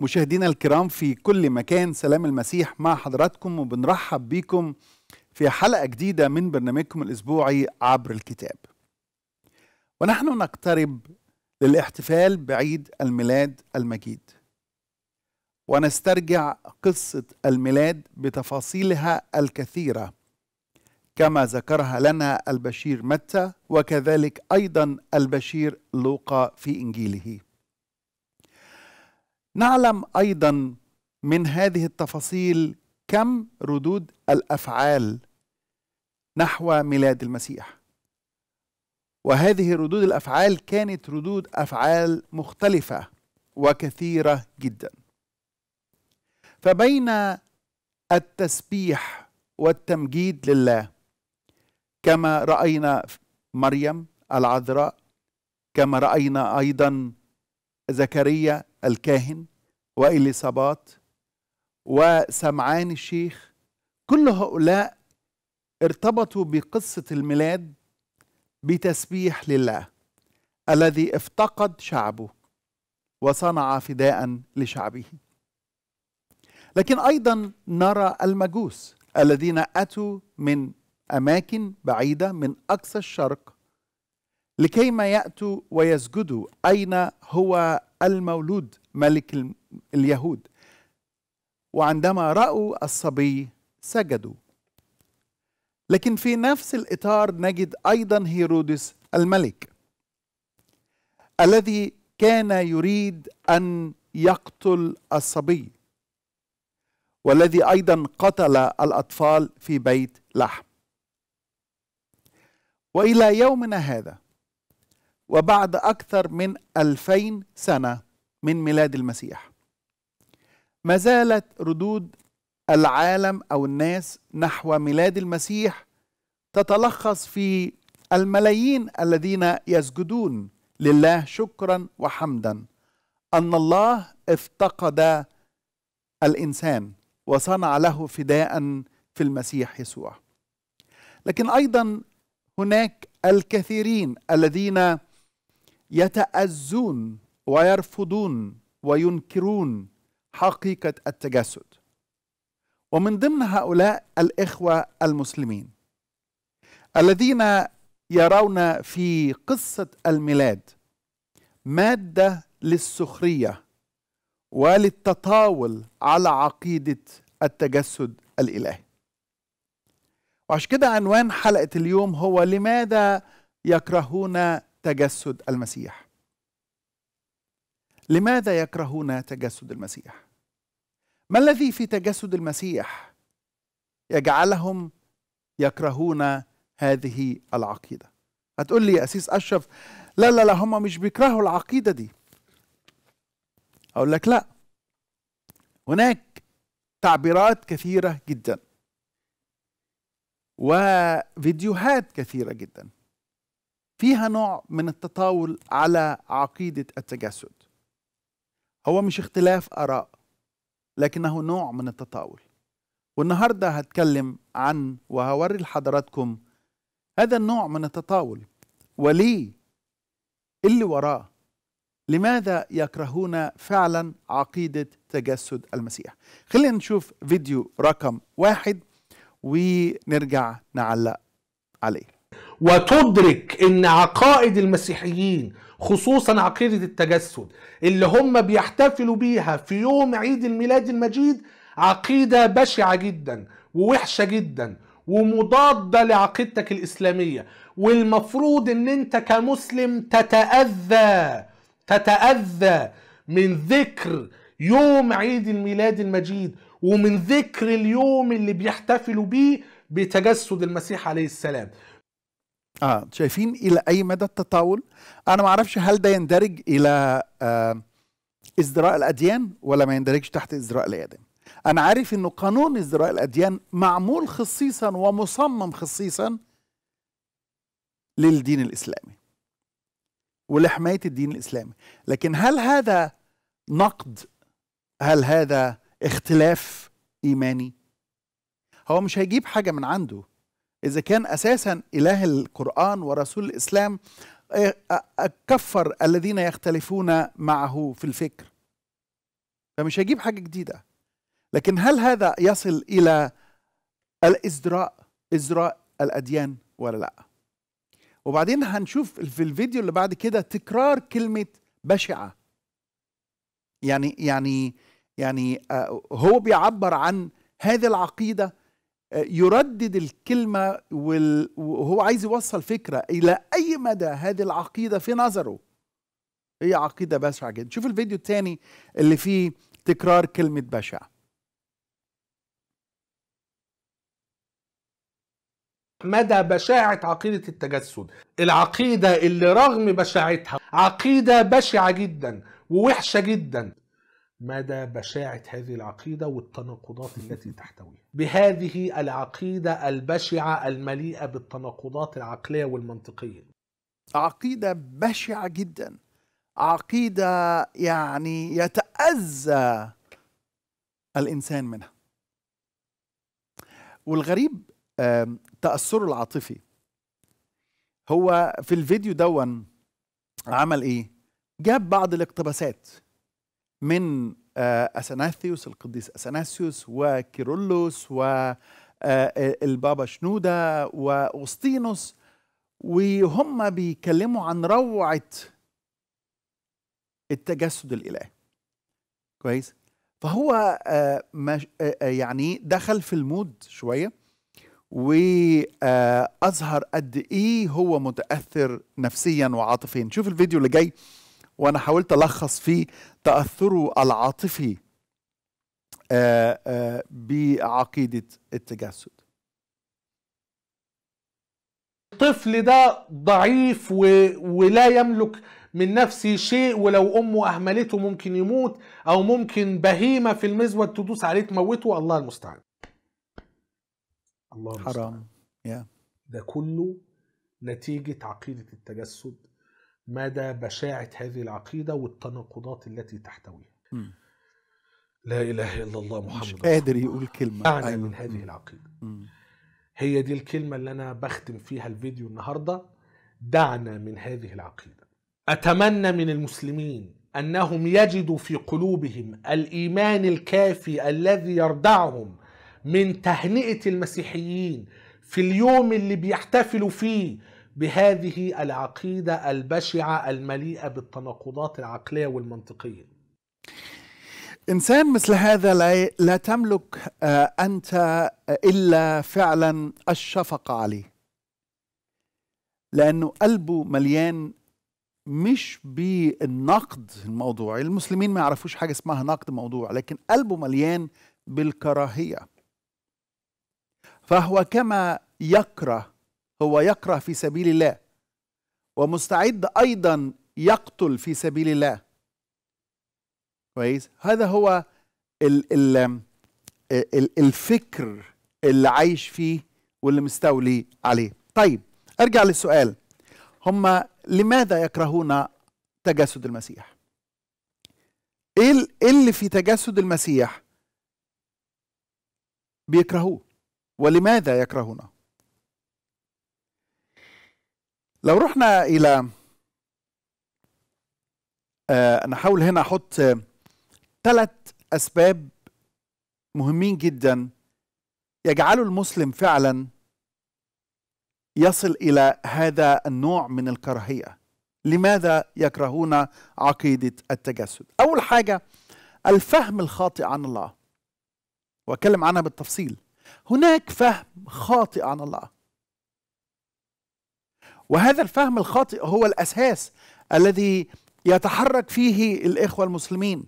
مشاهدينا الكرام في كل مكان سلام المسيح مع حضراتكم وبنرحب بكم في حلقة جديدة من برنامجكم الأسبوعي عبر الكتاب. ونحن نقترب للاحتفال بعيد الميلاد المجيد. ونسترجع قصة الميلاد بتفاصيلها الكثيرة كما ذكرها لنا البشير متى وكذلك أيضا البشير لوقا في إنجيله. نعلم أيضا من هذه التفاصيل كم ردود الأفعال نحو ميلاد المسيح. وهذه ردود الأفعال كانت ردود أفعال مختلفة وكثيرة جدا. فبين التسبيح والتمجيد لله كما رأينا مريم العذراء كما رأينا أيضا زكريا الكاهن وإليصابات وسمعان الشيخ كل هؤلاء ارتبطوا بقصة الميلاد بتسبيح لله الذي افتقد شعبه وصنع فداء لشعبه. لكن أيضا نرى المجوس الذين أتوا من أماكن بعيدة من أقصى الشرق لكيما يأتوا ويسجدوا. أين هو المولود ملك اليهود؟ وعندما رأوا الصبي سجدوا. لكن في نفس الإطار نجد أيضا هيرودس الملك الذي كان يريد أن يقتل الصبي والذي أيضا قتل الأطفال في بيت لحم. وإلى يومنا هذا وبعد أكثر من ألفين سنة من ميلاد المسيح. ما زالت ردود العالم أو الناس نحو ميلاد المسيح تتلخص في الملايين الذين يسجدون لله شكرا وحمدا أن الله افتقد الإنسان وصنع له فداء في المسيح يسوع. لكن أيضا هناك الكثيرين الذين يتأذون ويرفضون وينكرون حقيقة التجسد. ومن ضمن هؤلاء الإخوة المسلمين الذين يرون في قصة الميلاد مادة للسخرية وللتطاول على عقيدة التجسد الإلهي. وعشان كده عنوان حلقة اليوم هو لماذا يكرهون تجسد المسيح. لماذا يكرهون تجسد المسيح؟ ما الذي في تجسد المسيح يجعلهم يكرهون هذه العقيدة؟ هتقول لي يا أسيس أشرف لا لا لا هم مش بيكرهوا العقيدة دي. أقول لك لا. هناك تعبيرات كثيرة جدا وفيديوهات كثيرة جدا. فيها نوع من التطاول على عقيدة التجسد. هو مش اختلاف آراء لكنه نوع من التطاول. والنهاردة هتكلم عن وهوري لحضراتكم هذا النوع من التطاول وليه اللي وراه. لماذا يكرهون فعلا عقيدة تجسد المسيح؟ خلينا نشوف فيديو رقم واحد ونرجع نعلق عليه. وتدرك إن عقائد المسيحيين خصوصا عقيدة التجسد اللي هم بيحتفلوا بيها في يوم عيد الميلاد المجيد عقيدة بشعة جدا ووحشة جدا ومضادة لعقيدتك الإسلامية. والمفروض إن أنت كمسلم تتأذى تتأذى من ذكر يوم عيد الميلاد المجيد ومن ذكر اليوم اللي بيحتفلوا بيه بتجسد المسيح عليه السلام. آه شايفين إلى أي مدى التطاول؟ أنا ما أعرفش هل ده يندرج إلى آه إزدراء الأديان ولا ما يندرجش تحت إزدراء الاديان أنا عارف إنه قانون إزدراء الأديان معمول خصيصا ومصمم خصيصا للدين الإسلامي ولحماية الدين الإسلامي. لكن هل هذا نقد؟ هل هذا اختلاف إيماني؟ هو مش هيجيب حاجة من عنده. إذا كان أساسا إله القرآن ورسول الإسلام كفر الذين يختلفون معه في الفكر. فمش هيجيب حاجة جديدة. لكن هل هذا يصل إلى الإزدراء ازراء الأديان ولا لأ؟ وبعدين هنشوف في الفيديو اللي بعد كده تكرار كلمة بشعة. يعني يعني يعني آه، هو بيعبر عن هذه العقيدة آه، يردد الكلمة وال- وهو عايز يوصل فكرة إلى أي مدى هذه العقيدة في نظره. هي عقيدة بشعة جدا. شوف الفيديو الثاني اللي فيه تكرار كلمة بشع. مدى بشاعة عقيدة التجسد. العقيدة اللي رغم بشاعتها عقيدة بشعة جدا ووحشة جدا. مدى بشاعة هذه العقيدة والتناقضات التي تحتويها. بهذه العقيدة البشعة المليئة بالتناقضات العقلية والمنطقية. عقيدة بشعة جدا. عقيدة يعني يتأذى الإنسان منها. والغريب آم، تاثره العاطفي. هو في الفيديو دون عمل إيه؟ جاب بعض الاقتباسات. من آه، أثناثيوس القديس. اثناسيوس وكيرلس والبابا شنودة واوسطينوس وهم بيتكلموا عن روعة التجسد الإلهي. كويس؟ فهو آه، آه، آه، يعني دخل في المود شوية واظهر قد إيه هو متأثر نفسيا وعاطفيا. شوف الفيديو اللي جاي. وأنا حاولت ألخص فيه تأثره العاطفي آه، آه، بعقيدة التجسد. الطفل ده ضعيف و... ولا يملك من نفسه شيء ولو أمه أهملته ممكن يموت أو ممكن بهيمة في المزود تدوس عليه تموته. الله المستعان. الله المستعان. حرام. يا ده كله نتيجة عقيدة التجسد مدى بشاعة هذه العقيدة والتناقضات التي تحتويها. لا إله إلا الله محمد مش قادر. يقول كلمة معنى أيوة. من هذه. العقيدة مم. هي دي الكلمة اللي أنا بختم فيها الفيديو النهاردة دعنا من هذه العقيدة أتمنى من المسلمين أنهم يجدوا في قلوبهم الإيمان الكافي الذي يردعهم من تهنئة المسيحيين في اليوم اللي بيحتفلوا فيه بهذه العقيدة البشعة المليئة بالتناقضات العقلية والمنطقية. إنسان مثل هذا لا لا تملك آه، أنت إلا فعلا الشفقة عليه. لأنه قلبه مليان مش بالنقد الموضوعي. المسلمين ما يعرفوش حاجة اسمها نقد موضوع لكن قلبه مليان بالكراهية. فهو كما يكره هو يكره في سبيل الله ومستعد أيضا يقتل في سبيل الله. كويس؟ هذا هو ال ال ال الفكر اللي عايش فيه واللي مستولي عليه. طيب أرجع للسؤال. هم لماذا يكرهون تجسد المسيح؟ إيه إيه اللي في تجسد المسيح بيكرهوه؟ ولماذا يكرهونه؟ لو رحنا إلى آه نحاول هنا أحط ثلاث أسباب مهمين جدا يجعلوا المسلم فعلا يصل إلى هذا النوع من الكراهية. لماذا يكرهون عقيدة التجسد؟ أول حاجة الفهم الخاطئ عن الله. وأتكلم عنها بالتفصيل. هناك فهم خاطئ عن الله. وهذا الفهم الخاطئ هو الأساس الذي يتحرك فيه الإخوة المسلمين.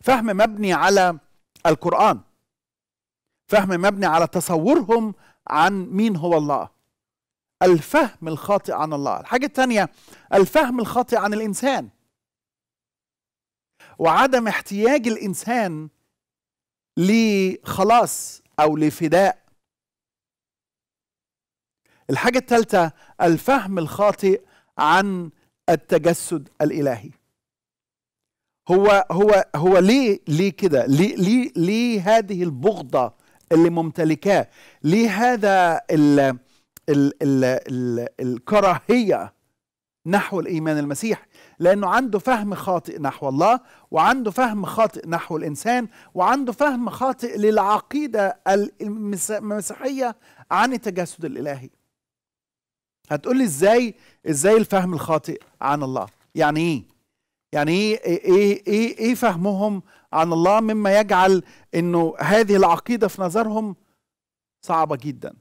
فهم مبني على القرآن. فهم مبني على تصورهم عن مين هو الله. الفهم الخاطئ عن الله. الحاجة الثانية الفهم الخاطئ عن الإنسان. وعدم احتياج الإنسان لخلاص أو لفداء الحاجة الثالثه الفهم الخاطئ عن التجسد الإلهي. هو هو هو ليه ليه كده؟ ليه ليه ليه هذه البغضة اللي ممتلكاه؟ ليه هذا ال ال ال ال الكراهية نحو الإيمان المسيح؟ لأنه عنده فهم خاطئ نحو الله وعنده فهم خاطئ نحو الإنسان وعنده فهم خاطئ للعقيدة المس- المسيحية عن التجسد الإلهي. هتقول لي إزاي إزاي الفهم الخاطئ عن الله؟ يعني إيه؟ يعني إيه إيه إيه إيه فهمهم عن الله مما يجعل إنه هذه العقيدة في نظرهم صعبة جدا؟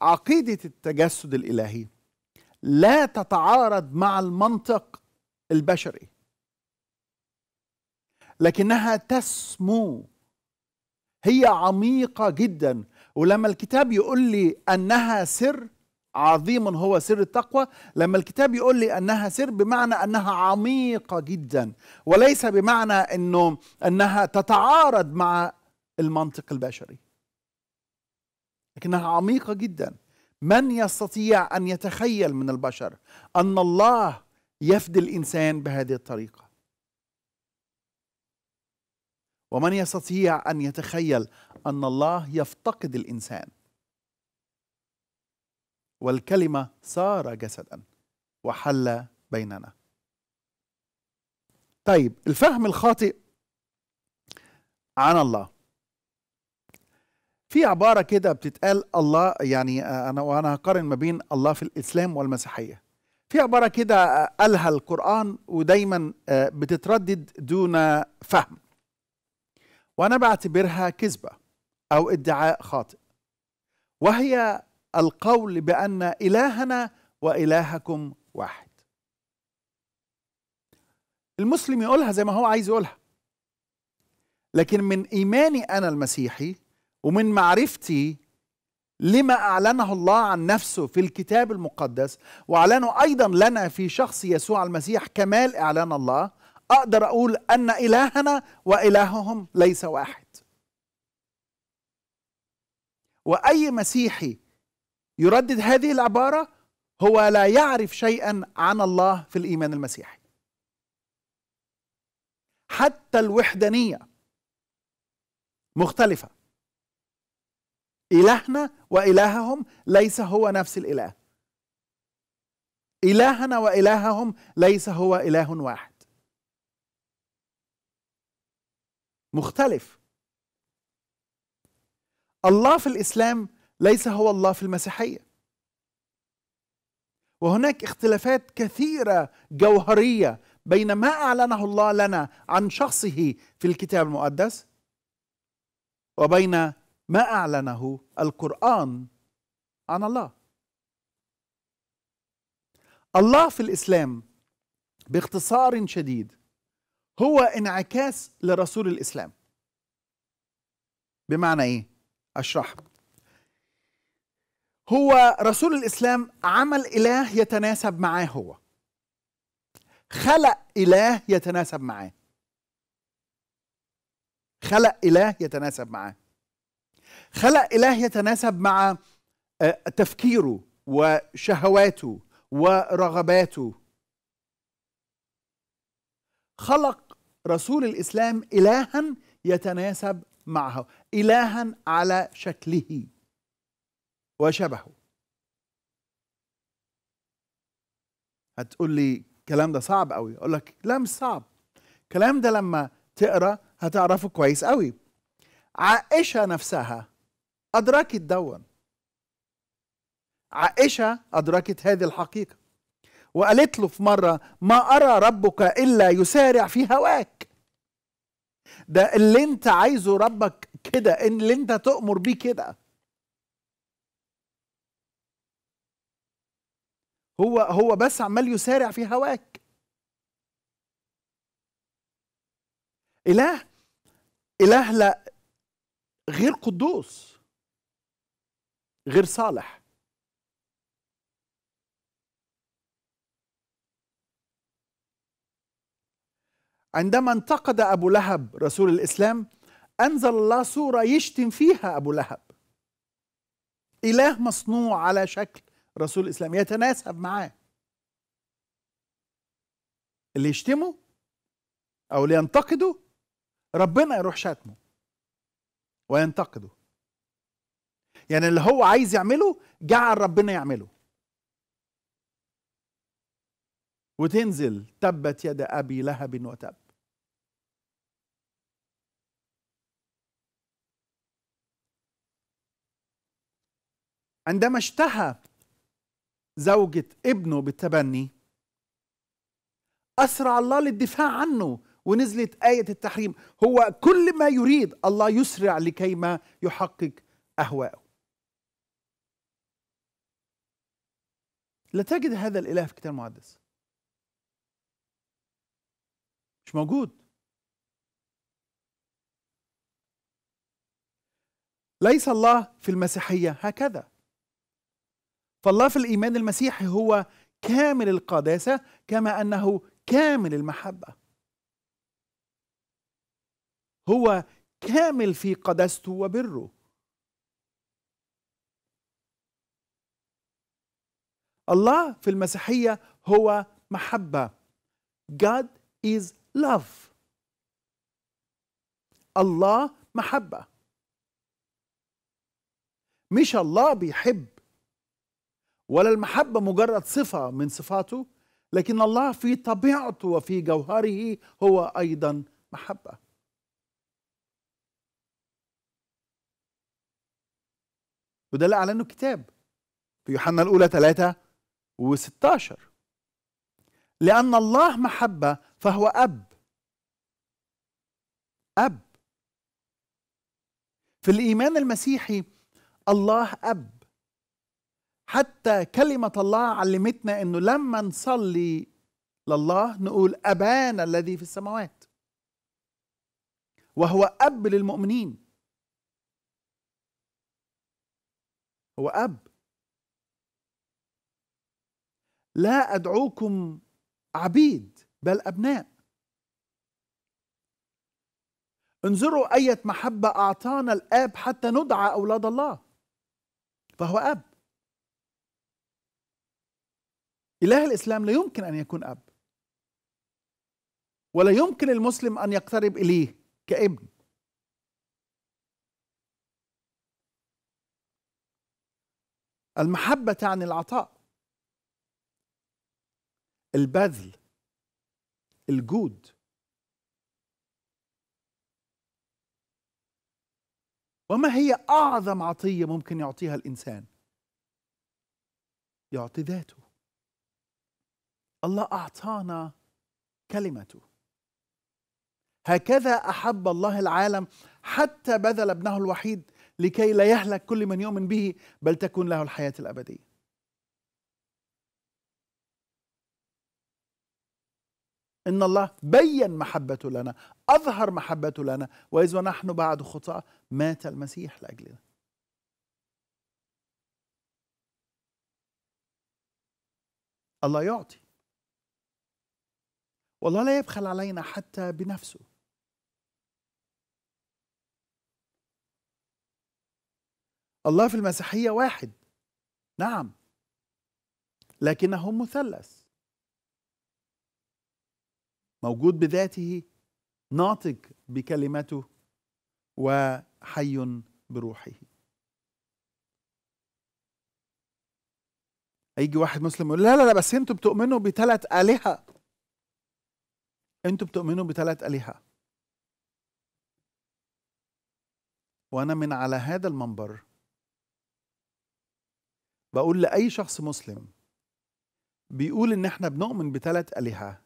عقيدة التجسد الإلهي لا تتعارض مع المنطق البشري لكنها تسمو هي عميقة جدا. ولما الكتاب يقول لي أنها سر عظيم هو سر التقوى لما الكتاب يقول لي أنها سر بمعنى أنها عميقة جدا وليس بمعنى إنه أنها تتعارض مع المنطق البشري. لكنها عميقة جدا. من يستطيع أن يتخيل من البشر أن الله يفدي الإنسان بهذه الطريقة؟ ومن يستطيع أن يتخيل أن الله يفتقد الإنسان. والكلمة صار جسدا وحل بيننا. طيب الفهم الخاطئ عن الله. في عبارة كده بتتقال الله يعني أنا وأنا هقارن ما بين الله في الإسلام والمسيحية. في عبارة كده قالها القرآن ودايما بتتردد دون فهم. وأنا بعتبرها كذبة أو ادعاء خاطئ. وهي القول بأن إلهنا وإلهكم واحد. المسلم يقولها زي ما هو عايز يقولها. لكن من إيماني أنا المسيحي ومن معرفتي لما أعلنه الله عن نفسه في الكتاب المقدس وأعلنه أيضا لنا في شخص يسوع المسيح كمال إعلان الله أقدر أقول أن إلهنا وإلههم ليس واحد. وأي مسيحي يردد هذه العبارة هو لا يعرف شيئا عن الله في الإيمان المسيحي. حتى الوحدانية مختلفة. إلهنا وإلههم ليس هو نفس الإله. إلهنا وإلههم ليس هو إله واحد. مختلف. الله في الإسلام ليس هو الله في المسيحية. وهناك اختلافات كثيرة جوهرية بين ما أعلنه الله لنا عن شخصه في الكتاب المقدس وبين ما أعلنه القرآن عن الله. الله في الإسلام باختصار شديد هو انعكاس لرسول الإسلام. بمعنى إيه؟ أشرح. هو رسول الإسلام عمل إله يتناسب معاه هو. خلق إله يتناسب معاه. خلق إله يتناسب معاه. خلق إله يتناسب مع تفكيره وشهواته ورغباته. خلق رسول الإسلام الها يتناسب معه الها على شكله وشبهه. هتقول لي الكلام ده صعب قوي أقول لك لا مش صعب. الكلام ده لما تقرأ هتعرفه كويس قوي عائشة نفسها أدركت دون عائشة أدركت هذه الحقيقة. وقالت له في مرة ما أرى ربك إلا يسارع في هواك. ده اللي أنت عايزه ربك كده اللي أنت تؤمر بيه كده. هو هو بس عمال يسارع في هواك. إله إله لا غير قدوس غير صالح. عندما انتقد أبو لهب رسول الإسلام أنزل الله سورة يشتم فيها أبو لهب. إله مصنوع على شكل رسول الإسلام يتناسب معاه. اللي يشتمه أو اللي ينتقده ربنا يروح شاتمه وينتقده. يعني اللي هو عايز يعمله جعل ربنا يعمله. وتنزل تبت يد أبي لهب وتب. عندما اشتهى زوجة ابنه بالتبني أسرع الله للدفاع عنه ونزلت آية التحريم هو كل ما يريد الله يسرع لكيما يحقق أهواءه لا تجد هذا الإله في الكتاب المقدس. مش موجود. ليس الله في المسيحية هكذا. فالله في الإيمان المسيحي هو كامل القداسة كما أنه كامل المحبة. هو كامل في قداسته وبره. الله في المسيحية هو محبة. God is love. الله محبة. مش الله بيحب. ولا المحبة مجرد صفة من صفاته لكن الله في طبيعته وفي جوهره هو أيضا محبة. وده اللي أعلنه الكتاب في يوحنا الأولى 3 و16 لأن الله محبة فهو أب. أب. في الإيمان المسيحي الله أب. حتى كلمة الله علمتنا إنه لما نصلي لله نقول أبانا الذي في السماوات. وهو أب للمؤمنين. هو أب. لا أدعوكم عبيد بل أبناء. انظروا أية محبة أعطانا الآب حتى ندعى أولاد الله. فهو أب. إله الإسلام لا يمكن أن يكون أب. ولا يمكن المسلم أن يقترب إليه كابن. المحبة تعني العطاء. البذل. الجود. وما هي أعظم عطية ممكن يعطيها الإنسان؟ يعطي ذاته. الله أعطانا كلمته. هكذا أحب الله العالم حتى بذل ابنه الوحيد لكي لا يهلك كل من يؤمن به بل تكون له الحياة الأبدية. إن الله بين محبته لنا أظهر محبته لنا وإذ ونحن بعد خطاه مات المسيح لأجلنا. الله يعطي. والله لا يبخل علينا حتى بنفسه. الله في المسيحية واحد. نعم. لكنه مثلث. موجود بذاته ناطق بكلمته وحي بروحه. هيجي واحد مسلم يقول لا لا لا بس أنتوا بتؤمنوا بثلاث آلهة. أنتوا بتؤمنوا بثلاث آلهة. وأنا من على هذا المنبر بقول لأي شخص مسلم بيقول إن إحنا بنؤمن بثلاث آلهة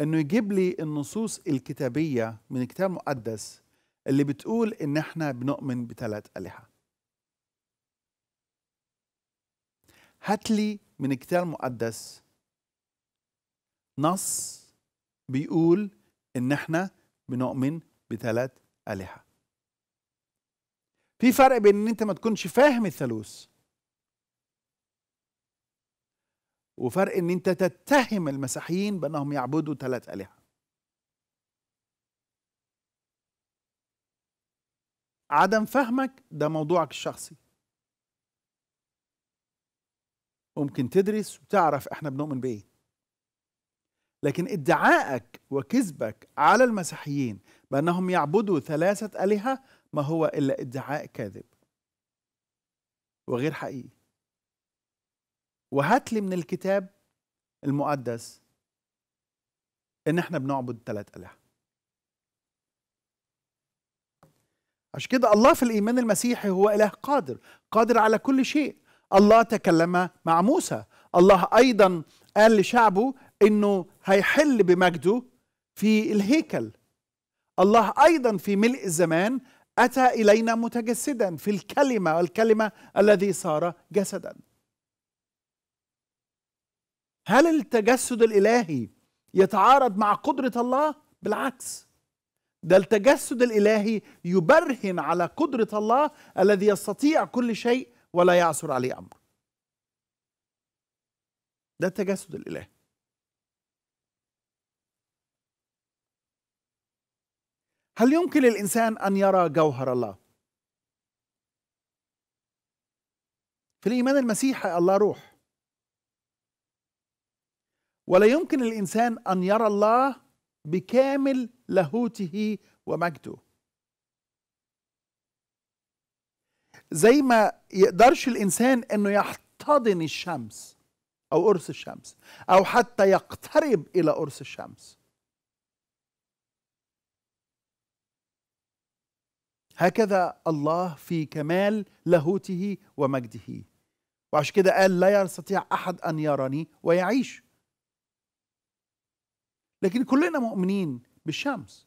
إنه يجيب لي النصوص الكتابية من الكتاب المقدس اللي بتقول إن إحنا بنؤمن بثلاث آلهة. هات لي من الكتاب المقدس نص بيقول إن إحنا بنؤمن بثلاث آلهة. في فرق بين إن أنت ما تكونش فاهم الثالوث وفرق إن أنت تتهم المسيحيين بأنهم يعبدوا ثلاث آلهة. عدم فهمك ده موضوعك الشخصي. ممكن تدرس وتعرف إحنا بنؤمن بإيه. لكن ادعائك وكذبك على المسيحيين بأنهم يعبدوا ثلاثة آلهة ما هو إلا ادعاء كاذب. وغير حقيقي. وهات لي من الكتاب المقدس إن إحنا بنعبد ثلاث آلهة. عشان كده الله في الإيمان المسيحي هو إله قادر قادر على كل شيء. الله تكلم مع موسى. الله أيضا قال لشعبه إنه هيحل بمجده في الهيكل. الله أيضا في ملء الزمان أتى إلينا متجسدا في الكلمة والكلمة الذي صار جسدا. هل التجسد الإلهي يتعارض مع قدرة الله؟ بالعكس. ده التجسد الإلهي يبرهن على قدرة الله الذي يستطيع كل شيء ولا يعثر عليه أمر. ده التجسد الإلهي. هل يمكن للإنسان أن يرى جوهر الله؟ في الإيمان المسيحي الله روح. ولا يمكن للإنسان أن يرى الله بكامل لاهوته ومجده. زي ما يقدرش الإنسان إنه يحتضن الشمس أو قرص الشمس أو حتى يقترب إلى قرص الشمس. هكذا الله في كمال لاهوته ومجده. وعشان كده قال لا يستطيع أحد أن يراني ويعيش. لكن كلنا مؤمنين بالشمس.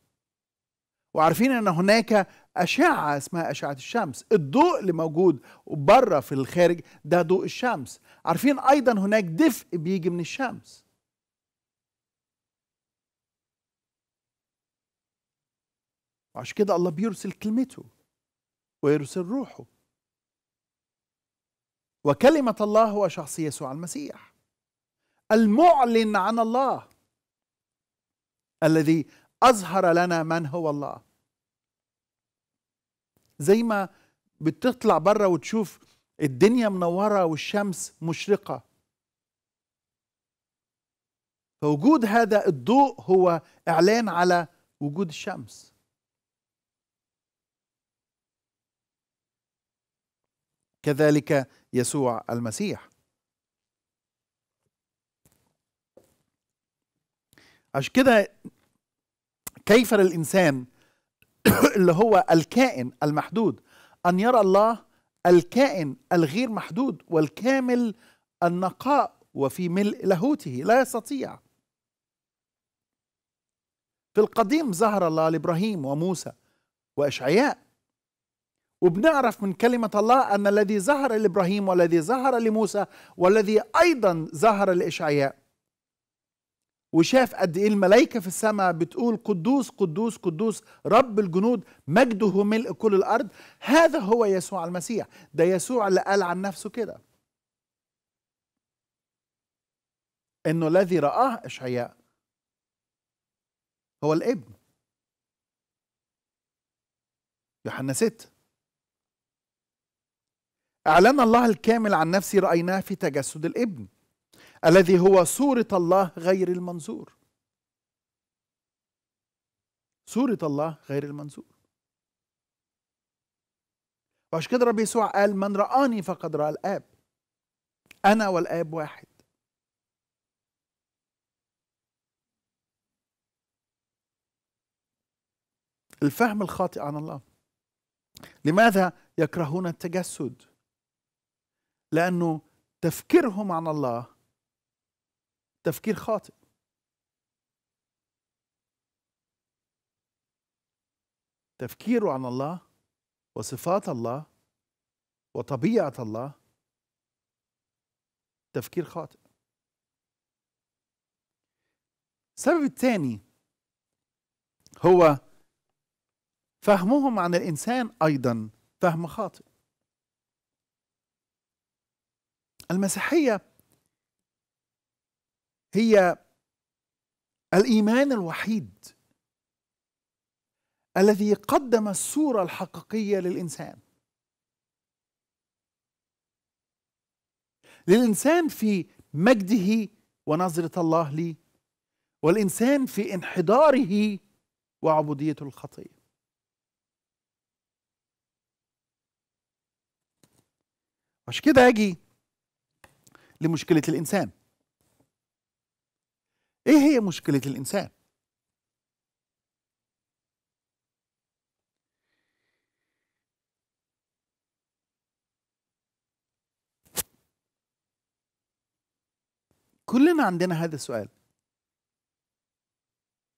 وعارفين أن هناك أشعة اسمها أشعة الشمس. الضوء اللي موجود بره في الخارج ده ضوء الشمس. عارفين أيضا هناك دفء بيجي من الشمس. وعشان كده الله بيرسل كلمته ويرسل روحه. وكلمة الله هو شخص يسوع المسيح. المعلن عن الله. الذي أظهر لنا من هو الله. زي ما بتطلع بره وتشوف الدنيا منورة والشمس مشرقة. فوجود هذا الضوء هو إعلان على وجود الشمس. كذلك يسوع المسيح. عشان كده كيف للإنسان اللي هو الكائن المحدود؟ أن يرى الله الكائن الغير محدود والكامل النقاء وفي ملء لاهوته لا يستطيع. في القديم ظهر الله لإبراهيم وموسى وأشعياء. وبنعرف من كلمة الله أن الذي ظهر لإبراهيم والذي ظهر لموسى والذي أيضا ظهر لإشعياء. وشاف قد إيه الملائكة في السماء بتقول قدوس قدوس قدوس رب الجنود مجده ملء كل الأرض. هذا هو يسوع المسيح. ده يسوع اللي قال عن نفسه كده. إنه الذي رآه إشعياء. هو الابن. يوحنا 6 اعلان الله الكامل عن نفسه رأيناه في تجسد الإبن الذي هو صورة الله غير المنظور. صورة الله غير المنظور. وعشان كده رب يسوع قال من رآني فقد رأى الآب. أنا والآب واحد. الفهم الخاطئ عن الله. لماذا يكرهون التجسد؟ لأنه تفكيرهم عن الله تفكير خاطئ. تفكيره عن الله وصفات الله وطبيعة الله تفكير خاطئ. السبب الثاني هو فهمهم عن الإنسان أيضا فهم خاطئ. المسيحية هي الإيمان الوحيد الذي قدم الصورة الحقيقية للإنسان. للإنسان في مجده ونظرة الله لي والإنسان في انحداره وعبوديته الخطية. عشان كده أجي لمشكلة الإنسان. إيه هي مشكلة الإنسان؟ كلنا عندنا هذا السؤال.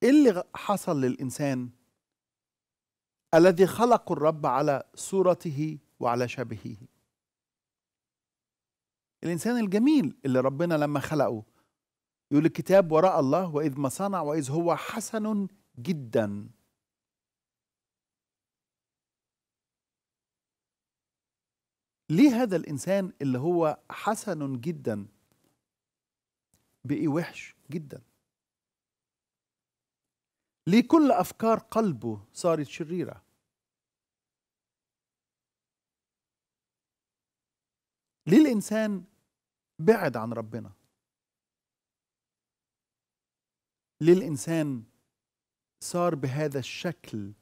إيه اللي حصل للإنسان الذي خلق الرب على صورته وعلى شبهه؟ الإنسان الجميل اللي ربنا لما خلقه. يقول الكتاب وراء الله وإذ ما صنع وإذ هو حسن جدا. ليه هذا الإنسان اللي هو حسن جدا بقي وحش جدا؟ ليه كل أفكار قلبه صارت شريرة؟ ليه الإنسان بعد عن ربنا. ليه الانسان صار بهذا الشكل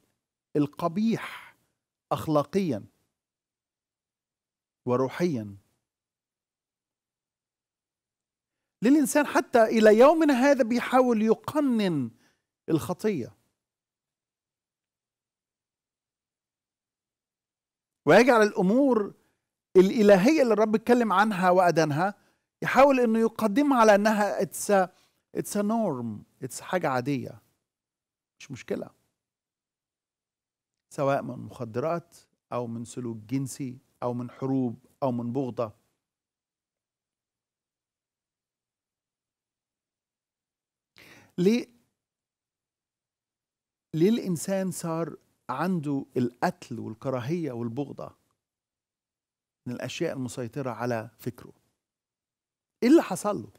القبيح اخلاقيا وروحيا. ليه الانسان حتى إلى يومنا هذا بيحاول يقنن الخطية. ويجعل الأمور الإلهية اللي الرب اتكلم عنها وادانها يحاول إنه يقدمها على إنها it's it's norm it's حاجة عادية. مش مشكلة. سواء من مخدرات أو من سلوك جنسي أو من حروب أو من بغضة. ليه؟ ليه الإنسان صار عنده القتل والكراهية والبغضة من الأشياء المسيطرة على فكره؟ إيه اللي حصل له؟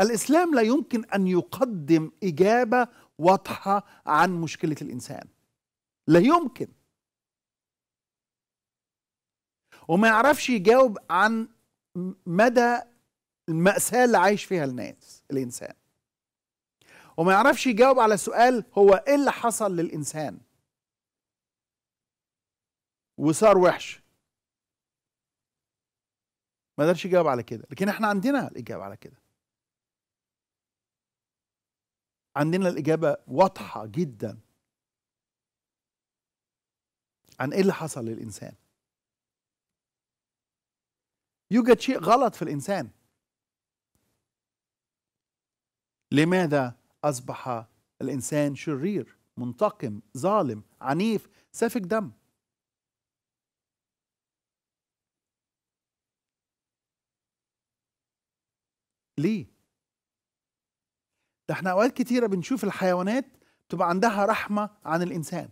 الإسلام لا يمكن أن يقدم إجابة واضحة عن مشكلة الإنسان. لا يمكن. وما يعرفش يجاوب عن مدى المأساة اللي عايش فيها الناس الإنسان. وما يعرفش يجاوب على سؤال هو إيه اللي حصل للإنسان. وصار وحش. قدرش يجاوب على كده. لكن إحنا عندنا الإجابة على كده. عندنا الإجابة واضحة جدا. عن إيه اللي حصل للإنسان؟ يوجد شيء غلط في الإنسان. لماذا أصبح الإنسان شرير منتقم ظالم عنيف سافك دم؟ ليه؟ ده إحنا أوقات كتيرة بنشوف الحيوانات تبقى عندها رحمة عن الإنسان.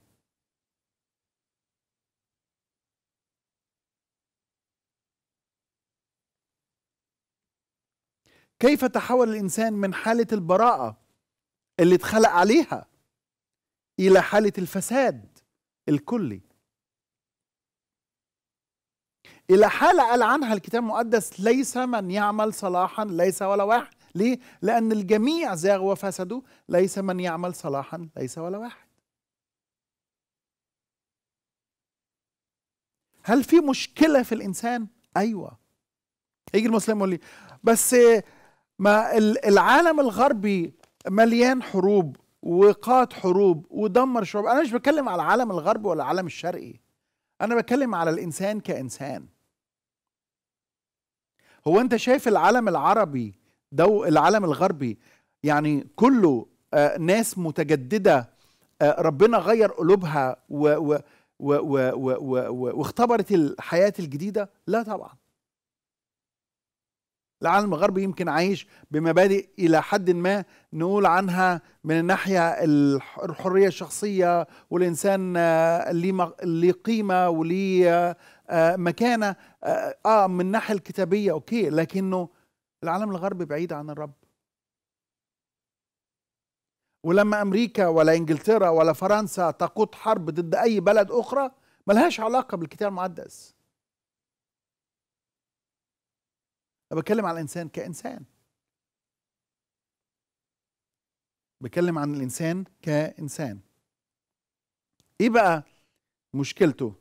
كيف تحول الإنسان من حالة البراءة اللي اتخلق عليها إلى حالة الفساد الكلي؟ إلى حاله قال عنها الكتاب المقدس ليس من يعمل صلاحا ليس ولا واحد. ليه؟ لأن الجميع زاغوا وفسدوا ليس من يعمل صلاحا ليس ولا واحد. هل في مشكلة في الإنسان؟ أيوه. يجي المسلم يقول لي بس ما العالم الغربي مليان حروب وقاد حروب ودمر شعوب. أنا مش بتكلم على العالم الغربي ولا العالم الشرقي. أنا بتكلم على الإنسان كإنسان. هو انت شايف العالم العربي دو العالم الغربي يعني كله آه ناس متجددة آه ربنا غير قلوبها و و و و و و واختبرت الحياة الجديدة؟ لا طبعا. العالم الغربي يمكن عايش بمبادئ إلى حد ما نقول عنها من الناحية الحرية الشخصية والإنسان ليه قيمة وليه مكانة آه من الناحيه الكتابية أوكي لكنه العالم الغربي بعيد عن الرب. ولما أمريكا ولا إنجلترا ولا فرنسا تقود حرب ضد أي بلد أخرى ملهاش علاقة بالكتاب المقدس. أنا بتكلم عن الإنسان كإنسان. بتكلم عن الإنسان كإنسان. إيه بقى مشكلته؟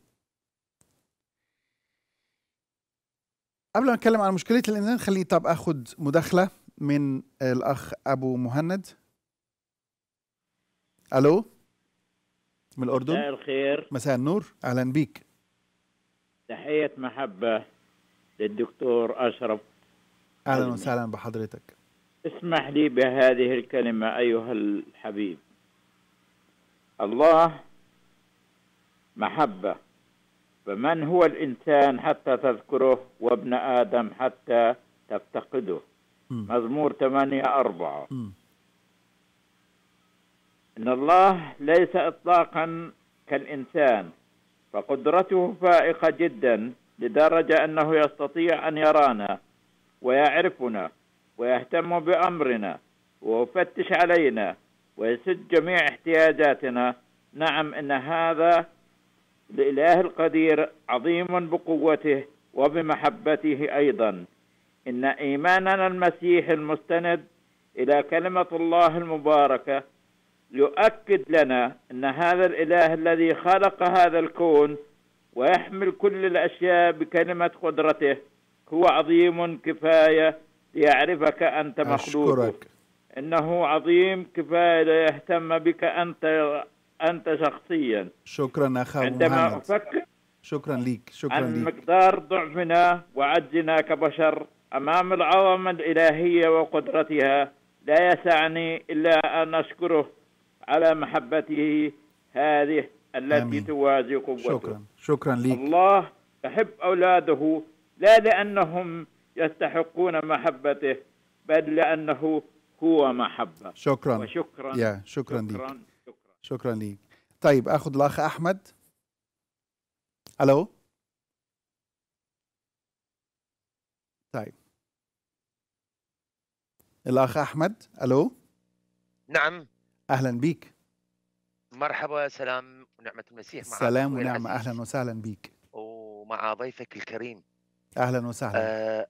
قبل ما أتكلم عن مشكلة الإنسان خليني طب أخد مداخلة من الأخ أبو مهند. ألو؟ من الأردن؟ مساء الخير. مساء النور. أهلا بيك. تحية محبة للدكتور أشرف. أهلا. وسهلا بحضرتك. اسمح لي بهذه الكلمة أيها الحبيب. الله محبة. فمن هو الإنسان حتى تذكره وابن آدم حتى تفتقده. مزمور ثمانية أربعة مم. إن الله ليس إطلاقا كالإنسان فقدرته فائقة جدا لدرجة أنه يستطيع أن يرانا ويعرفنا ويهتم بأمرنا ويفتش علينا ويسد جميع احتياجاتنا نعم إن هذا الإله القدير عظيم بقوته وبمحبته أيضا. إن إيماننا المسيح المستند إلى كلمة الله المباركة يؤكد لنا إن هذا الإله الذي خلق هذا الكون ويحمل كل الأشياء بكلمة قدرته هو عظيم كفاية ليعرفك أنت مخلوقه أشكرك. إنه عظيم كفاية ليهتم بك أنت أنت شخصيا. شكرا أبو عندما مهند أفكر شكرا ليك شكرا عن ليك. مقدار ضعفنا وعجزنا كبشر أمام العظمه الإلهية وقدرتها لا يسعني إلا أن أشكره على محبته هذه التي آمين. توازي قوته. شكرا شكرا ليك. الله يحب أولاده لا لأنهم يستحقون محبته بل لأنه هو محبة. شكرا. وشكرا يا شكرا ليك. شكرا شكرا. شكرا ليك. طيب أخذ الأخ أحمد. ألو؟ طيب. الأخ أحمد ألو؟ نعم. أهلا بيك. مرحبا سلام ونعمة المسيح. مع سلام ونعمة. أهلا وسهلا بيك. ومع ضيفك الكريم. أهلا وسهلا. آه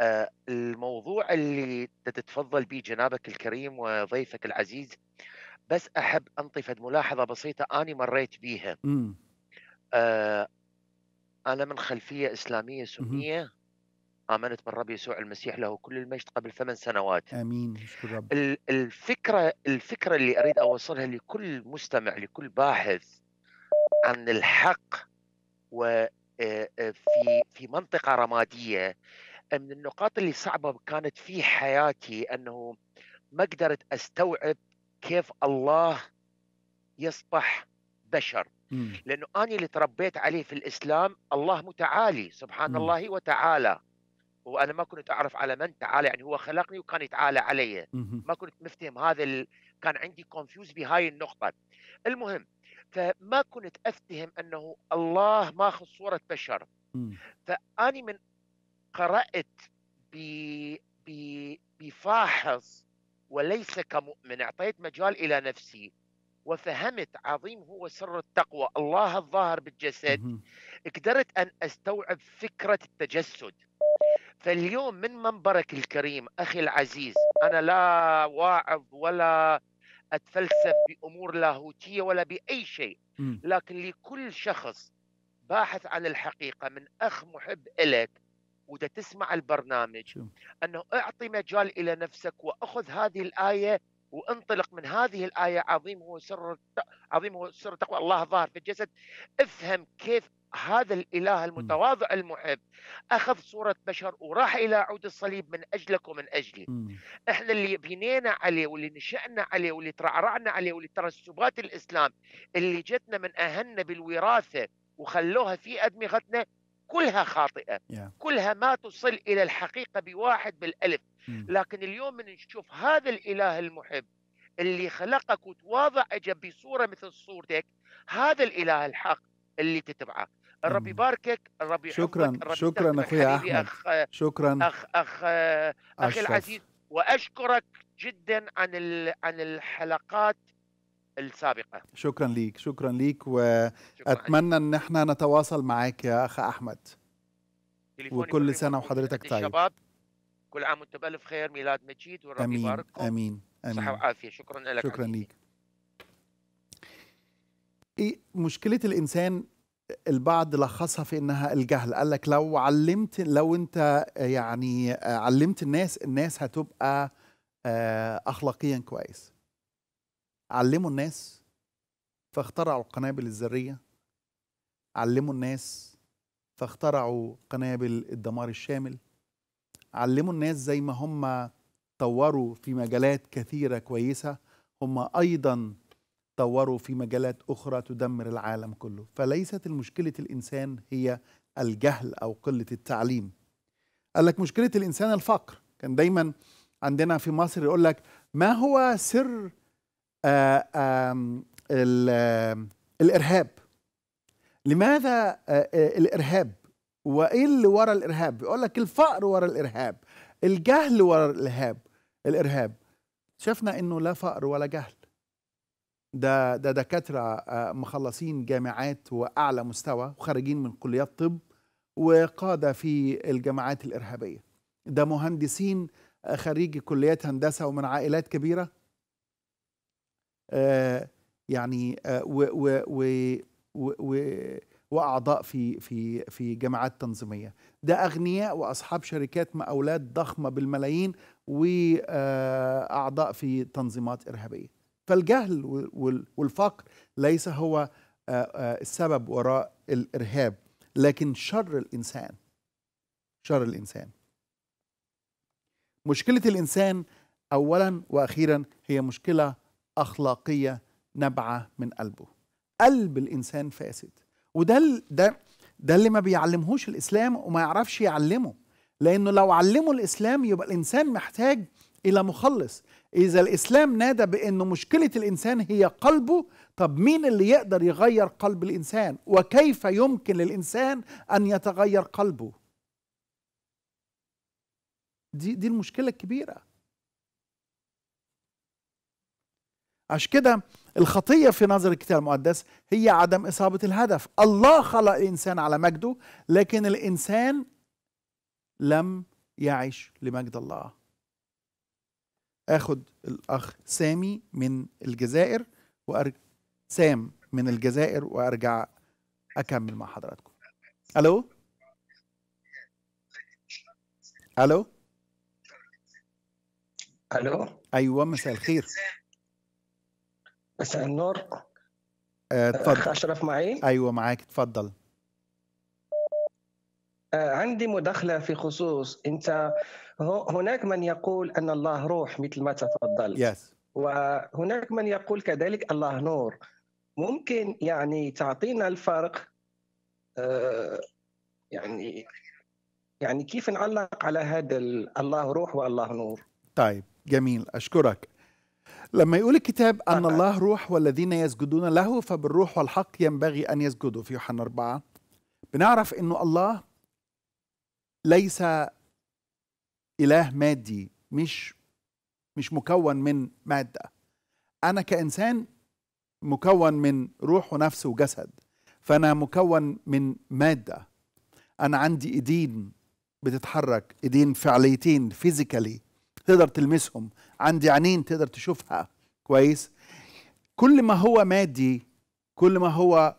آه الموضوع اللي تتفضل به جنابك الكريم وضيفك العزيز بس أحب أنطي فد ملاحظة بسيطة أنا مريت بيها. آه أنا من خلفية إسلامية سنية آمنت بالرب يسوع المسيح له كل المجد قبل ثمان سنوات. آمين نشكر رب. ال- الفكرة الفكرة اللي أريد أوصلها لكل مستمع لكل باحث عن الحق و آه، آه، في في منطقة رمادية من النقاط اللي صعبة كانت في حياتي أنه ما قدرت أستوعب كيف الله يصبح بشر مم. لأنه أنا اللي تربيت عليه في الإسلام الله متعالي سبحان مم. الله وتعالى وأنا ما كنت أعرف على من تعالى يعني هو خلقني وكان يتعالى علي مهم. ما كنت مفتهم هذا ال... كان عندي كونفيوز بهاي النقطة المهم فما كنت أفتهم أنه الله ماخذ صورة بشر مم. فأني من قرأت ب... ب... بفاحص وليس كمؤمن أعطيت مجال إلى نفسي وفهمت عظيم هو سر التقوى الله الظاهر بالجسد. قدرت أن أستوعب فكرة التجسد فاليوم من منبرك الكريم أخي العزيز أنا لا واعظ ولا أتفلسف بأمور لاهوتية ولا بأي شيء. لكن لكل شخص باحث عن الحقيقة من أخ محب إلك ودا تسمع البرنامج شو. أنه أعطي مجال إلى نفسك وأخذ هذه الآية وانطلق من هذه الآية. عظيم هو سر عظيم هو سر تقوى الله ظاهر في الجسد. افهم كيف هذا الإله المتواضع المحب أخذ صورة بشر وراح إلى عود الصليب من أجلك ومن أجلي. مم. إحنا اللي بنينا عليه واللي نشأنا عليه واللي ترعرعنا عليه واللي ترسبات الإسلام اللي جتنا من أهلنا بالوراثة وخلوها في أدمغتنا كلها خاطئة يا. كلها ما تصل إلى الحقيقة بواحد بالألف مم. لكن اليوم من نشوف هذا الإله المحب اللي خلقك وتواضع اجى بصورة مثل صورتك هذا الإله الحق اللي تتبعه الرب آمين. يباركك الرب يحفظك شكراً- الرب شكراً حبيبي أحمد. أخ شكرا أخ أخ أخي أشرف. العزيز وأشكرك جدا عن عن الحلقات السابقة. شكرا ليك شكرا ليك واتمنى إن إحنا نتواصل معاك يا أخ أحمد. وكل موجود وحضرتك طيب. الشباب كل عام وأنت بألف خير ميلاد مجيد والرب أمين يبارككم أمين صحة أمين. وعافية. شكرا لك شكرا عزيزي. ليك. إيه مشكلة الإنسان البعض لخصها في إنها الجهل. قال لك لو علمت لو أنت يعني علمت الناس الناس هتبقى آه، اخلاقيا كويس. علموا الناس فاخترعوا القنابل الذرية. علموا الناس فاخترعوا قنابل الدمار الشامل. علموا الناس زي ما هم طوروا في مجالات كثيرة كويسة. هم أيضا طوروا في مجالات أخرى تدمر العالم كله. فليست المشكلة الإنسان هي الجهل أو قلة التعليم. قال لك مشكلة الإنسان الفقر. كان دايما عندنا في مصر يقول لك ما هو سر الإرهاب. لماذا آه، آه، الإرهاب؟ وإيه اللي ورا الإرهاب؟ يقول لك الفقر ورا الإرهاب الجهل ورا الإرهاب الإرهاب. شفنا إنه لا فقر ولا جهل. ده ده دكاترة آه، مخلصين جامعات وأعلى مستوى وخارجين من كليات طب وقادة في الجامعات الإرهابية. ده مهندسين آه، خريجي كليات هندسة ومن عائلات كبيرة. آه، يعني آه، و و و و وأعضاء في في في جامعات تنظيمية. ده أغنياء وأصحاب شركات مقاولات ضخمة بالملايين واعضاء في تنظيمات إرهابية. فالجهل وال- وال- والفقر ليس هو آه، آه، السبب وراء الإرهاب لكن شر الإنسان. شر الإنسان. مشكلة الإنسان اولا وأخيرا هي مشكلة أخلاقية نابعة من قلبه. قلب الإنسان فاسد. وده ده ده اللي ما بيعلمهوش الإسلام وما يعرفش يعلمه. لأنه لو علمه الإسلام يبقى الإنسان محتاج إلى مخلص. إذا الإسلام نادى بانه مشكلة الإنسان هي قلبه طب مين اللي يقدر يغير قلب الإنسان؟ وكيف يمكن للإنسان أن يتغير قلبه؟ دي دي المشكلة الكبيرة. عشان كده الخطية في نظر الكتاب المقدس هي عدم إصابة الهدف. الله خلق الإنسان على مجده لكن الإنسان لم يعش لمجد الله. آخد الأخ سامي من الجزائر وأرجع سام من الجزائر وأرجع أكمل مع حضراتكم. ألو؟ ألو؟ ألو؟ أيوه مساء الخير. مساء النور. آه، اخ اتفضل. أشرف معي؟ أيوه معاك. اتفضل. آه، عندي مداخلة في خصوص. أنت ه- هناك من يقول أن الله روح مثل ما تفضل. يس وهناك من يقول كذلك الله نور. ممكن يعني تعطينا الفرق؟ آه، يعني يعني كيف نعلق على هذا ال- الله روح والله نور؟ طيب جميل. أشكرك. لما يقول الكتاب أن طبعاً. الله روح والذين يسجدون له فبالروح والحق ينبغي أن يسجدوا في يوحنا أربعة. بنعرف إنه الله ليس إله مادي مش مش مكون من مادة. أنا كإنسان مكون من روح ونفس وجسد فأنا مكون من مادة. أنا عندي إيدين بتتحرك إيدين فعليتين فيزيكالي تقدر تلمسهم. عندي عينين تقدر تشوفها كويس. كل ما هو مادي كل ما هو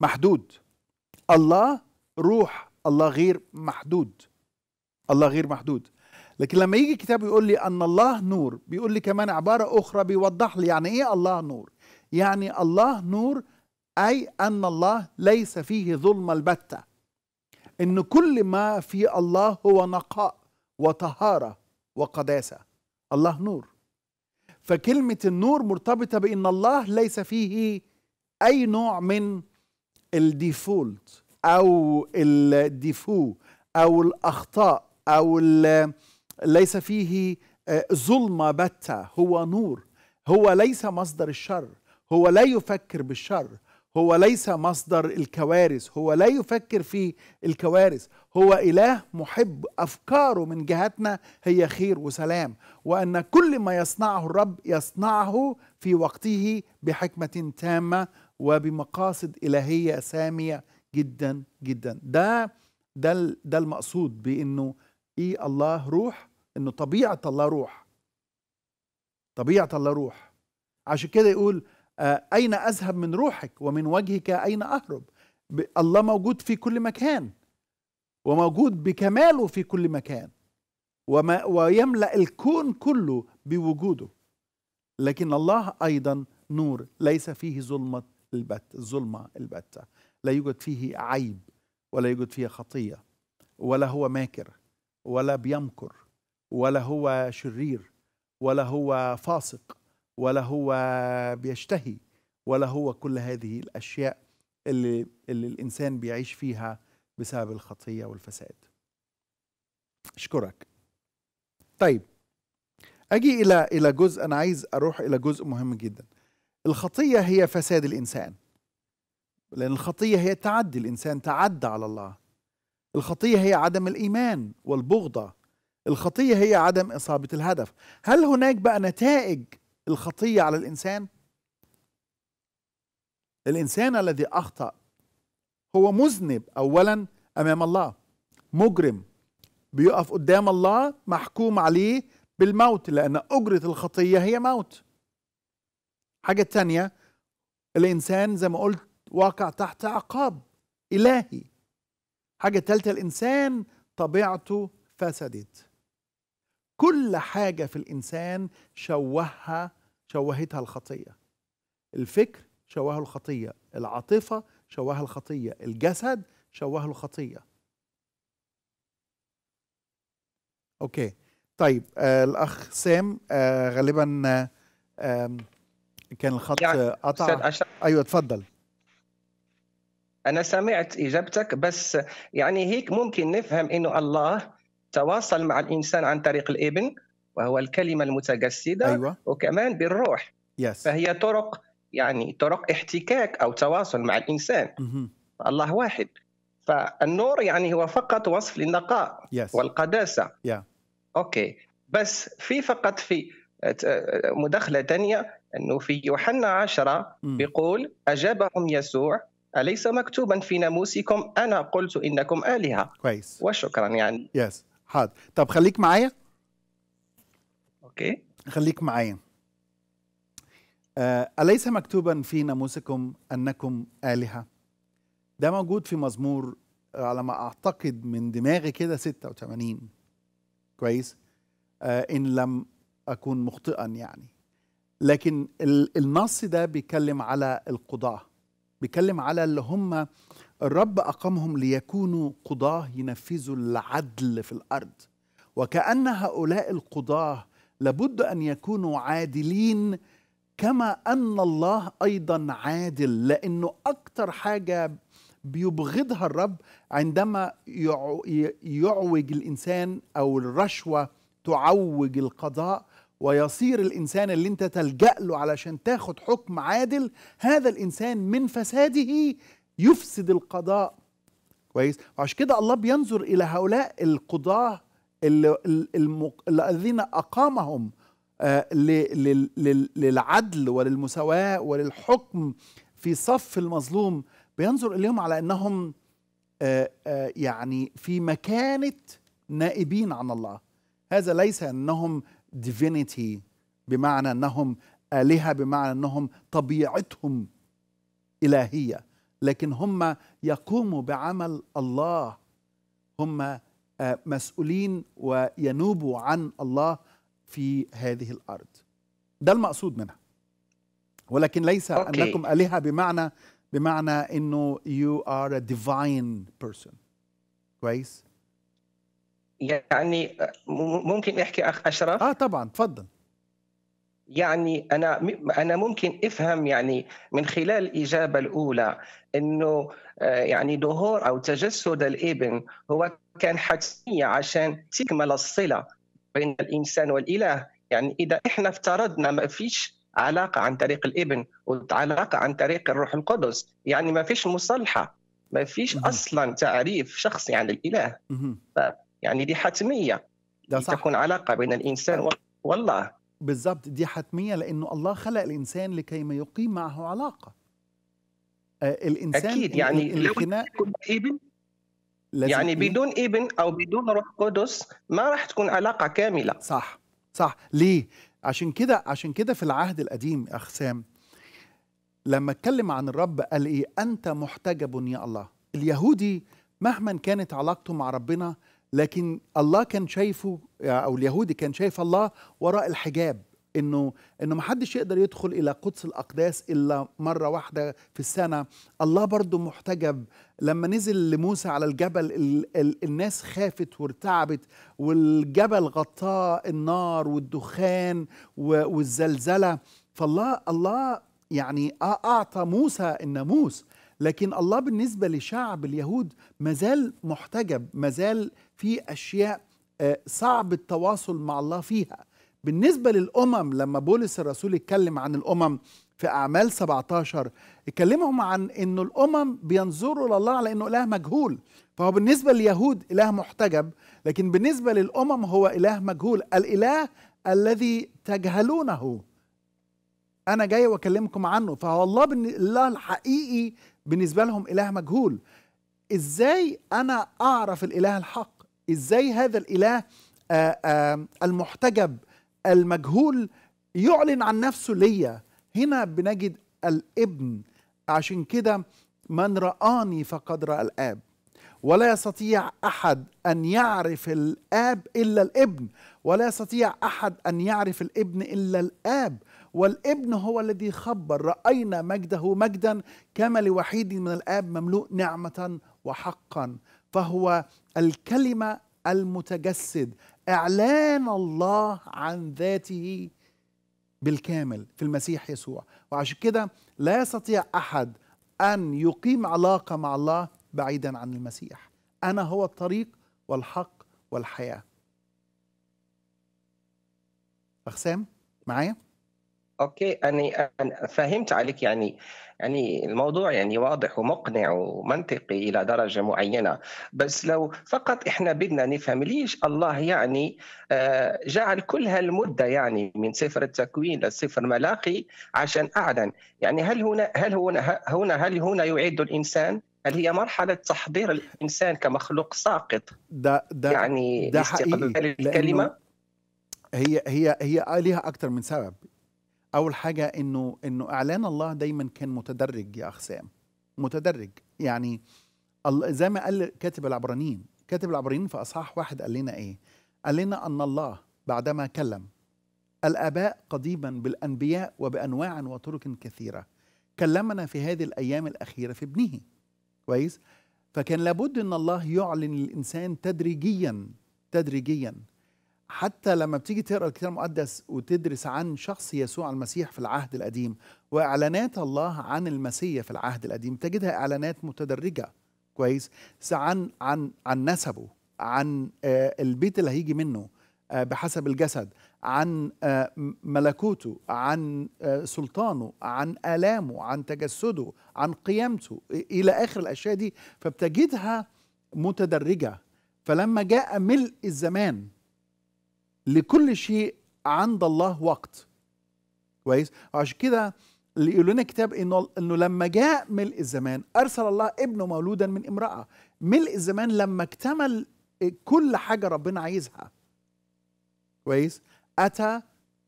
محدود. الله روح الله غير محدود. الله غير محدود. لكن لما يجي الكتاب يقول لي أن الله نور بيقول لي كمان عبارة أخرى بيوضح لي يعني إيه الله نور. يعني الله نور أي أن الله ليس فيه ظلم البتة. إن كل ما في الله هو نقاء وطهارة وقداسة. الله نور. فكلمة النور مرتبطة بإن الله ليس فيه أي نوع من الديفولت أو الديفو أو الأخطاء أو ال- ليس فيه آه، ظلمه باته هو نور. هو ليس مصدر الشر. هو لا يفكر بالشر. هو ليس مصدر الكوارث هو لا يفكر في الكوارث هو إله محب أفكاره من جهتنا هي خير وسلام وأن كل ما يصنعه الرب يصنعه في وقته بحكمة تامة وبمقاصد إلهية سامية جدا جدا. ده ده ده المقصود بإنه إيه الله روح إنه طبيعة الله روح. طبيعة الله روح. عشان كده يقول آه، أين أذهب من روحك ومن وجهك أين أهرب؟ ب- الله موجود في كل مكان وموجود بكماله في كل مكان وما ويملأ الكون كله بوجوده. لكن الله أيضا نور ليس فيه ظلمة البت الظلمه البتة. لا يوجد فيه عيب ولا يوجد فيه خطية ولا هو ماكر ولا بيمكر ولا هو شرير ولا هو فاسق. ولا هو بيشتهي ولا هو كل هذه الأشياء اللي اللي الإنسان بيعيش فيها بسبب الخطية والفساد. أشكرك. طيب أجي إلى إلى جزء أنا عايز أروح إلى جزء مهم جدا. الخطية هي فساد الإنسان. لأن الخطية هي تعدي الإنسان تعدى على الله. الخطية هي عدم الإيمان والبغضة. الخطية هي عدم إصابة الهدف. هل هناك بقى نتائج الخطية على الإنسان؟ الإنسان الذي أخطأ هو مذنب اولا أمام الله مجرم بيقف قدام الله محكوم عليه بالموت لأن أجرة الخطية هي موت. حاجة تانية الإنسان زي ما قلت واقع تحت عقاب إلهي. حاجة تالتة الإنسان طبيعته فسدت. كل حاجة في الإنسان شوهها شوهتها الخطية. الفكر شوهه الخطية العاطفة شوهها الخطية الجسد شوهه الخطية. أوكي. طيب آه الأخ سام آه غالبا آه كان الخط يعني قطع. أشرف. أيوه اتفضل. أنا سمعت إجابتك بس يعني هيك ممكن نفهم إنه الله تواصل مع الإنسان عن طريق الإبن وهو الكلمة المتجسدة أيوه. وكمان بالروح. yes فهي طرق يعني طرق احتكاك أو تواصل مع الإنسان. مهم. الله واحد. فالنور يعني هو فقط وصف للنقاء yes والقداسة. Yeah. okay. بس في فقط في مداخلة تانية أنه في يوحنا عشرة مم. بيقول أجابهم يسوع أليس مكتوبا في ناموسكم؟ أنا قلت إنكم آلهة. كويس. وشكرا يعني. yes حاضر. طب خليك معايا. okay. خليك معايا. آه، أليس مكتوبا في ناموسكم أنكم آلهة؟ ده موجود في مزمور آه، على ما أعتقد من دماغي كده 86 كويس. آه، إن لم أكون مخطئا يعني. لكن ال- النص ده بيتكلم على القضاة. بيتكلم على اللي هم الرب أقامهم ليكونوا قضاة ينفذوا العدل في الأرض. وكأن هؤلاء القضاة لابد أن يكونوا عادلين كما أن الله أيضا عادل لأنه أكتر حاجة بيبغضها الرب عندما يعوج الإنسان أو الرشوة تعوج القضاء ويصير الإنسان اللي أنت تلجأ له علشان تاخد حكم عادل هذا الإنسان من فساده يفسد القضاء. كويس. وعشان كده الله بينظر إلى هؤلاء القضاة الذين أقامهم آه، للعدل وللمساواة وللحكم في صف المظلوم بينظر إليهم على أنهم آه، آه، يعني في مكانة نائبين عن الله. هذا ليس أنهم divinity بمعنى أنهم آلهة بمعنى أنهم طبيعتهم إلهية. لكن هم يقوموا بعمل الله. هم آه، مسؤولين وينوبوا عن الله في هذه الأرض. ده المقصود منها. ولكن ليس أوكي. انكم آلهة بمعنى بمعنى إنه you are a divine person. كويس؟ يعني م- ممكن احكي أخ أشرف؟ آه طبعا تفضل. يعني أنا أنا ممكن أفهم يعني من خلال الإجابة الأولى إنه آه، يعني ظهور أو تجسد الإبن هو كان حتميه عشان تكمل الصلة بين الإنسان والإله. يعني إذا إحنا افترضنا ما فيش علاقة عن طريق الإبن وعلاقة عن طريق الروح القدس يعني ما فيش مصالحة ما فيش. أصلا تعريف شخصي عن الإله. يعني دي حتمية. ده صح. تكون علاقة بين الإنسان والله. بالظبط دي حتمية لأنه الله خلق الإنسان لكي ما يقيم معه علاقة. آه الإنسان أكيد ال- يعني الخناق ابن يعني إيه؟ بدون إبن أو بدون روح قدس ما راح تكون علاقة كاملة. صح صح. ليه؟ عشان كده عشان كده في العهد القديم اخ سام لما اتكلم عن الرب قال إيه؟ أنت محتجب يا الله. اليهودي مهما كانت علاقته مع ربنا لكن الله كان شايفه أو اليهودي كان شايف الله وراء الحجاب إنه إنه ما حدش يقدر يدخل إلى قدس الأقداس إلا مرة واحدة في السنة. الله برضه محتجب. لما نزل لموسى على الجبل ال ال الناس خافت وارتعبت والجبل غطاه النار والدخان والزلزلة. فالله الله يعني أعطى موسى الناموس لكن الله بالنسبة لشعب اليهود مازال محتجب مازال في أشياء آه، صعب التواصل مع الله فيها. بالنسبة للأمم لما بولس الرسول يتكلم عن الأمم في أعمال 17 يكلمهم عن إنه الأمم بينظروا لله على إنه إله مجهول. فهو بالنسبة لليهود إله محتجب لكن بالنسبة للأمم هو إله مجهول. الإله الذي تجهلونه. أنا جاي وأكلمكم عنه. فهو الله الله الحقيقي بالنسبة لهم إله مجهول. إزاي أنا أعرف الإله الحق؟ إزاي هذا الإله آه، آه، المحتجب المجهول يعلن عن نفسه ليا؟ هنا بنجد الابن. عشان كده من رآني فقد رأى الآب. ولا يستطيع أحد أن يعرف الآب إلا الابن. ولا يستطيع أحد أن يعرف الابن إلا الآب. والابن هو الذي خبر رأينا مجده مجدا كما لوحيد من الآب مملوء نعمة وحقا فهو الكلمة المتجسد إعلان الله عن ذاته بالكامل في المسيح يسوع. وعشان كده لا يستطيع أحد أن يقيم علاقة مع الله بعيدا عن المسيح. أنا هو الطريق والحق والحياة. أخسام معايا؟ أوكي أنا أنا فهمت عليك. يعني يعني الموضوع يعني واضح ومقنع ومنطقي إلى درجة معينة. بس لو فقط إحنا بدنا نفهم ليش الله يعني آه، جعل كل هالمده يعني من سفر التكوين لسفر ملاقي عشان أعلن. يعني هل هنا هل هنا هنا هل هنا يعد الإنسان؟ هل هي مرحلة تحضير الإنسان كمخلوق ساقط؟ ده ده يعني ده حقيقي الكلمة؟ هي هي هي ليها أكتر من سبب. أول حاجة إنه إنه إعلان الله دايما كان متدرج يا أخسام متدرج يعني زي ما قال كاتب العبرانيين كاتب العبرانيين في أصحاح واحد قال لنا إيه؟ قال لنا أن الله بعدما كلم الآباء قضيبا بالأنبياء وبأنواع وطرق كثيرة كلمنا في هذه الأيام الأخيرة في ابنه كويس؟ فكان لابد أن الله يعلن للإنسان تدريجيا تدريجيا حتى لما بتيجي تقرأ الكتاب المقدس وتدرس عن شخص يسوع المسيح في العهد القديم وإعلانات الله عن المسيح في العهد القديم تجدها إعلانات متدرجة. كويس؟ عن عن عن نسبه عن آه، البيت اللي هيجي منه آه، بحسب الجسد عن آه، ملكوته عن سلطانه عن آلامه عن تجسده عن قيامته إلى آخر الأشياء دي. فبتجدها متدرجة. فلما جاء ملء الزمان لكل شيء عند الله وقت. كويس؟ وعشان كده اللي يقول لنا كتاب انه إنه لما جاء ملء الزمان أرسل الله ابنه مولودا من امرأة. ملء الزمان لما اكتمل كل حاجة ربنا عايزها. كويس؟ أتى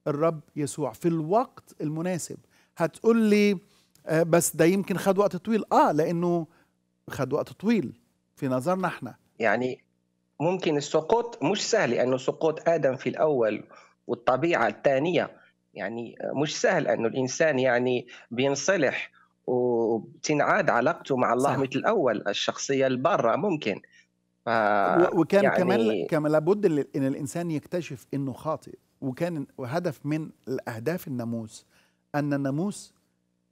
الرب يسوع في الوقت المناسب. هتقول لي آه، بس ده يمكن خد وقت طويل. آه لأنه خد وقت طويل في نظرنا إحنا. يعني ممكن السقوط مش سهل لأنه سقوط آدم في الأول والطبيعة الثانية. يعني مش سهل انه الإنسان يعني بينصلح وبتنعاد علاقته مع الله صح. مثل الأول الشخصية البارة ممكن. ف وكان يعني- كمان كمان لابد إن الإنسان يكتشف إنه خاطئ. وكان هدف من الأهداف الناموس أن الناموس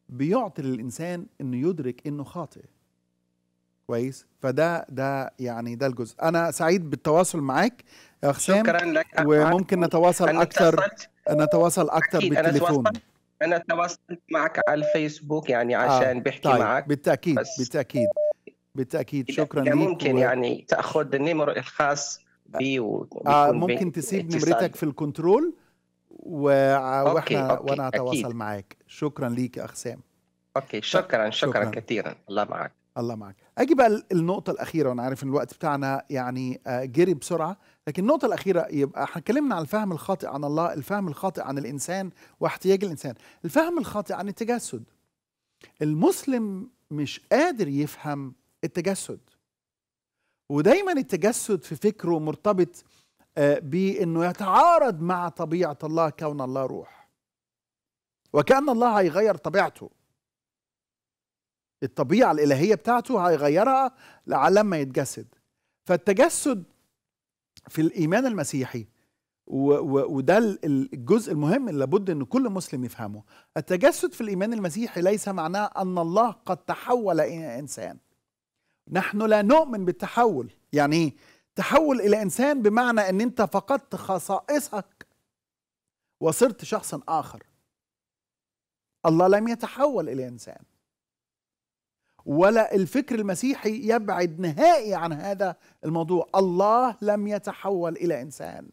بيعطي للإنسان إنه يدرك إنه خاطئ. كويس. فده ده يعني ده الجزء. أنا سعيد بالتواصل معاك يا حسام شكرا لك. وممكن نتواصل أنا اتصلت. نتواصل أكيد، أنا بالتليفون. تواصلت أنا تواصلت معك على الفيسبوك يعني عشان بحكي طيب معك. بالتأكيد بس- بالتأكيد بالتأكيد. شكرا ليك ممكن و- يعني تأخذ النمر الخاص بي و... آه ممكن تسيب. نمرتك في الكنترول و... وإحنا okay، وأنا أكيد. أتواصل معاك. شكرا ليك يا اخسام okay شكرا شكرا, شكراً. كثيرا. الله معك. الله معك. أجي بقى النقطة الأخيرة وأنا عارف إن الوقت بتاعنا يعني آه، جري بسرعة لكن النقطة الأخيرة يبقى إحنا اتكلمنا عن الفهم الخاطئ عن الله الفهم الخاطئ عن الإنسان واحتياج الإنسان. الفهم الخاطئ عن التجسد. المسلم مش قادر يفهم التجسد. ودايما التجسد في فكره مرتبط آه، بإنه يتعارض مع طبيعة الله كون الله روح. وكأن الله هيغير طبيعته. الطبيعة الإلهية بتاعته هيغيرها لما يتجسد. فالتجسد في الإيمان المسيحي وده ال- ال- الجزء المهم اللي لابد إن كل مسلم يفهمه. التجسد في الإيمان المسيحي ليس معناه أن الله قد تحول إلى إنسان. نحن لا نؤمن بالتحول. يعني إيه تحول إلى إنسان بمعنى إن أنت فقدت خصائصك وصرت شخصا آخر. الله لم يتحول إلى إنسان. ولا الفكر المسيحي يبعد نهائي عن هذا الموضوع. الله لم يتحول إلى إنسان.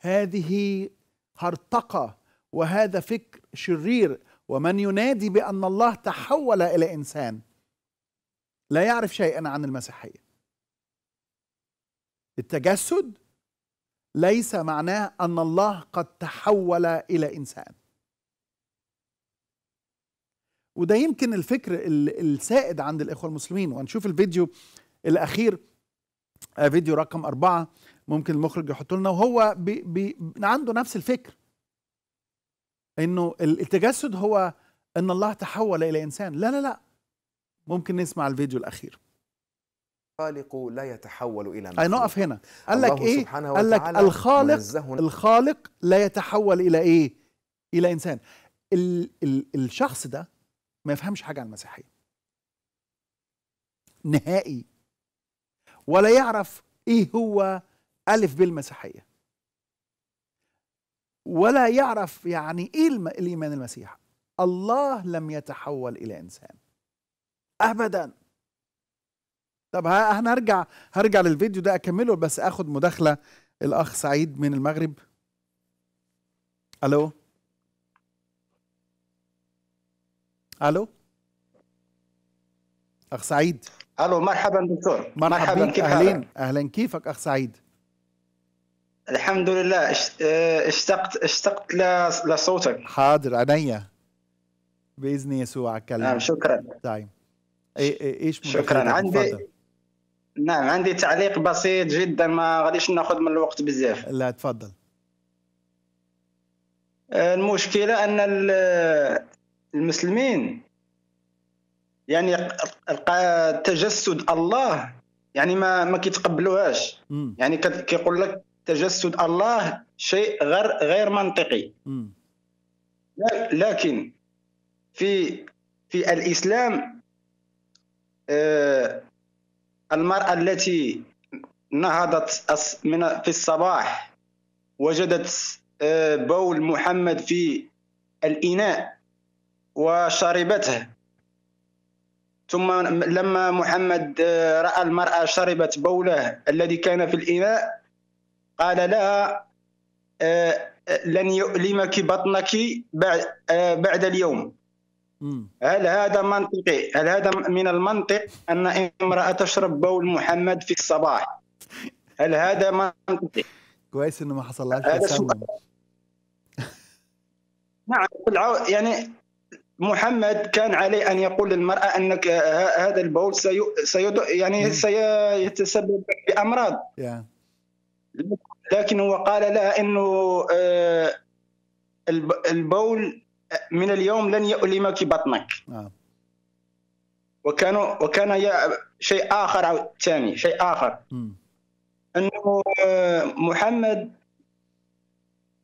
هذه هرطقة وهذا فكر شرير. ومن ينادي بأن الله تحول إلى إنسان لا يعرف شيئا عن المسيحية. التجسد ليس معناه أن الله قد تحول إلى إنسان. وده يمكن الفكر ال- السائد عند الإخوة المسلمين. وهنشوف الفيديو الأخير آه، فيديو رقم أربعة ممكن المخرج يحط لنا وهو بي بي عنده نفس الفكر. ال- التجسد هو إن الله تحول إلى إنسان. لا لا لا. ممكن نسمع الفيديو الأخير. الخالق لا يتحول إلى مخلوق. نقف هنا. قال لك سبحانه قال لك الخالق الخالق لا يتحول إلى إيه؟ إلى إنسان. ال ال الشخص ده ما يفهمش حاجة عن المسيحية. نهائي. ولا يعرف إيه هو ألف بالمسيحية ولا يعرف يعني إيه الإيمان المسيح. الله لم يتحول إلى إنسان. أبدا. طب هنرجع هرجع للفيديو ده أكمله بس أخد مداخلة الأخ سعيد من المغرب. ألو؟ ألو؟ أخ سعيد. ألو مرحبا دكتور. مرحبا. كيف أهلين؟ أهلا. كيفك أخ سعيد؟ الحمد لله. آه، اشتقت اشتقت لصوتك. حاضر. عينيا. بإذن يسوع اتكلم نعم شكرا. طيب. إيه إيه إيش شكراً. عندي-. نعم عندي تعليق بسيط جدا ما غاديش ناخذ من الوقت بزاف. لا تفضل. آه، المشكلة أن ال- المسلمين. يعني تجسد الله يعني ما ما كيتقبلوهاش. يعني كيقول لك تجسد الله شيء غير غير منطقي. امم لكن في في الإسلام آه، المرأة التي نهضت من في الصباح وجدت آه، بول محمد في الإناء. وشربته. ثم لما محمد آه، رأى المرأة شربت بوله الذي كان في الإناء قال لها آه، لن يؤلمك بطنك بعد آه، بعد اليوم. هل هذا منطقي؟ هل هذا من المنطق أن امرأة تشرب بول محمد في الصباح؟ هل هذا منطقي؟ كويس إنه ما حصلهاش هذا تسمم نعم يعني محمد كان عليه أن يقول للمرأة أنك ه- هذا البول سي... سيد... يعني. سيتسبب بأمراض يا لكن هو قال لها إنه آه، الب- البول من اليوم لن يؤلمك بطنك آه. وكان وكان ي- شيء آخر عو- ثاني شيء آخر إنه آه، محمد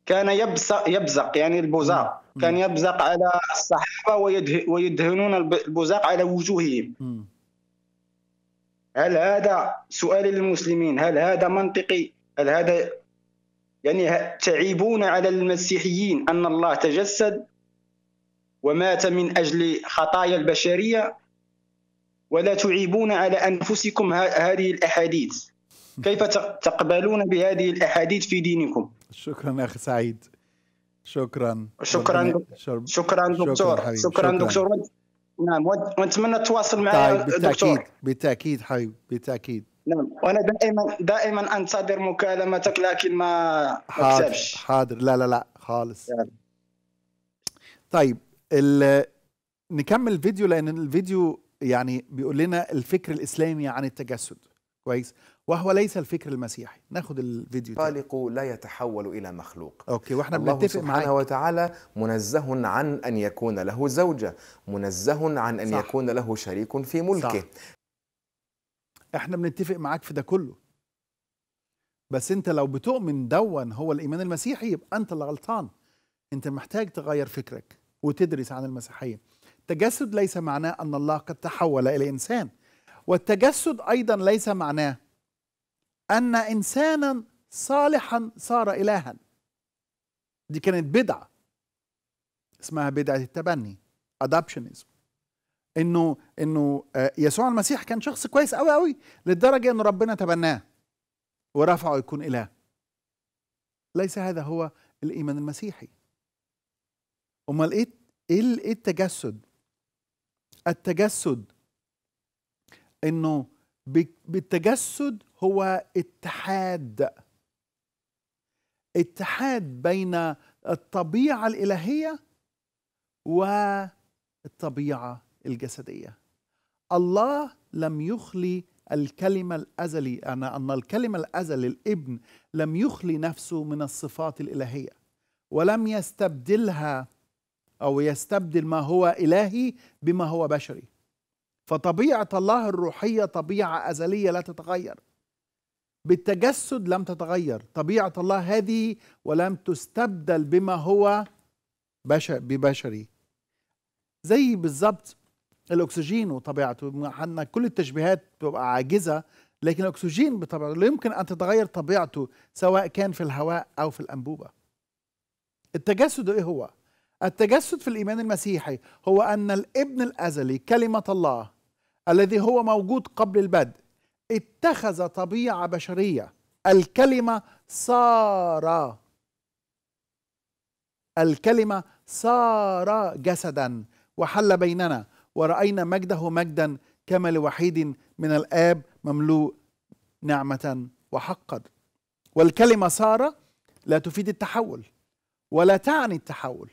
كان يبزق يبزق يعني البزاق. كان يبزق على الصحابة ويده ويدهنون الب- البزاق على وجوههم. هل هذا سؤال للمسلمين؟ هل هذا منطقي؟ هل هذا يعني تعيبون على المسيحيين أن الله تجسد ومات من أجل خطايا البشرية؟ ولا تعيبون على أنفسكم هذه الأحاديث؟ كيف تقبلون بهذه الأحاديث في دينكم؟ شكرا أخي سعيد. شكرا. شكراً. شكرا دكتور. شكرا, شكراً. دكتور. نعم ون- ونتمنى تتواصل معي طيب بالتأكيد دكتور. بالتأكيد حبيبي بالتأكيد. نعم وأنا دائما دائما أنتظر مكالمتك لكن ما حاضر حاضر. لا لا لا خالص. طيب نكمل الفيديو لأن الفيديو يعني بيقول لنا الفكر الإسلامي عن التجسد. كويس؟ وهو ليس الفكر المسيحي. ناخد الفيديو. الخالق لا يتحول إلى مخلوق. أوكي وإحنا الله بنتفق سبحانه معاك. وتعالى منزه عن أن يكون له زوجة منزه عن أن صح. يكون له شريك في ملكه. صح. إحنا بنتفق معاك في ده كله. بس أنت لو بتؤمن دون هو الإيمان المسيحي يبقى أنت اللي غلطان. أنت محتاج تغير فكرك وتدرس عن المسيحية. التجسد ليس معناه أن الله قد تحول إلى إنسان. والتجسد أيضا ليس معناه أن إنسانا صالحا صار الها. دي كانت بدعة. اسمها بدعة التبني adoptionism. إنه إنه آه، يسوع المسيح كان شخص كويس قوي قوي للدرجه إن ربنا تبناه ورفعه يكون إله. ليس هذا هو الإيمان المسيحي. أمال إيه إيه إيه التجسد؟ التجسد إنه بالتجسد هو اتحاد. اتحاد بين الطبيعة الإلهية والطبيعة الجسدية. الله لم يخلي الكلمة الأزلي أن أن الكلمة الأزلي الإبن لم يخلي نفسه من الصفات الإلهية ولم يستبدلها أو يستبدل ما هو إلهي بما هو بشري. فطبيعة الله الروحية طبيعة أزلية لا تتغير. بالتجسد لم تتغير. طبيعة الله هذه ولم تستبدل بما هو بشر ببشري. زي بالظبط الأكسجين وطبيعته. ان كل التشبيهات بتبقى عاجزة لكن الأكسجين بطبيعته لا يمكن أن تتغير طبيعته سواء كان في الهواء أو في الأنبوبة. التجسد إيه هو؟ التجسد في الإيمان المسيحي هو أن الابن الأزلي كلمة الله الذي هو موجود قبل البدء اتخذ طبيعة بشرية. الكلمة صار الكلمة صار جسدا. وحل بيننا. ورأينا مجده مجدا كما لوحيد من الآب مملوء نعمة وحقا. والكلمة صار لا تفيد التحول ولا تعني التحول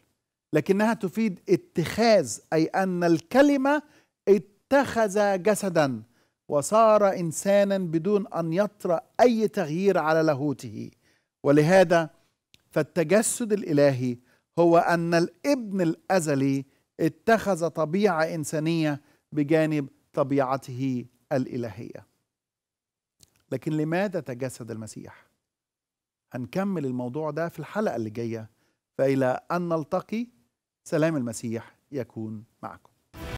لكنها تفيد اتخاذ أي أن الكلمة اتخذ جسدا. وصار إنسانا بدون أن يطرأ أي تغيير على لاهوته. ولهذا فالتجسد الإلهي هو أن الابن الأزلي اتخذ طبيعة إنسانية بجانب طبيعته الإلهية. لكن لماذا تجسد المسيح؟ هنكمل الموضوع ده في الحلقة اللي جاية فإلى أن نلتقي سلام المسيح يكون معكم.